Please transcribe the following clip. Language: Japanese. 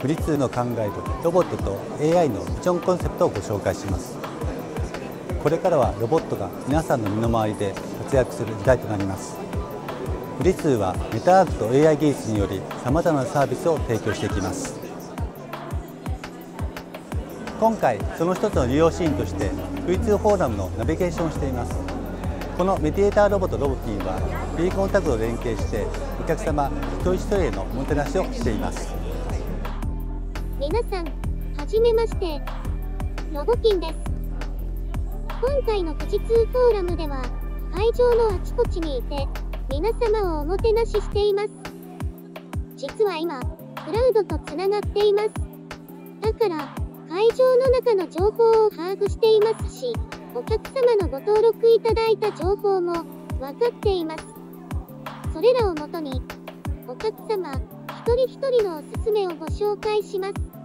富士通の考えるロボットと AI のビジョンコンセプトをご紹介します。これからはロボットが皆さんの身の回りで活躍する時代となります。富士通はメタワークと AI 技術によりさまざまなサービスを提供していきます。今回その一つの利用シーンとして富士通フォーラムのナビゲーションをしています。このメディエーターロボットロボティは B コンタクトと連携してお客様一人一人へのおもてなしをしています。皆さん、はじめまして。ロボキンです。今回の富士通フォーラムでは、会場のあちこちにいて、皆様をおもてなししています。実は今、クラウドとつながっています。だから、会場の中の情報を把握していますし、お客様のご登録いただいた情報も分かっています。それらをもとに、お客様、一人一人のおすすめをご紹介します。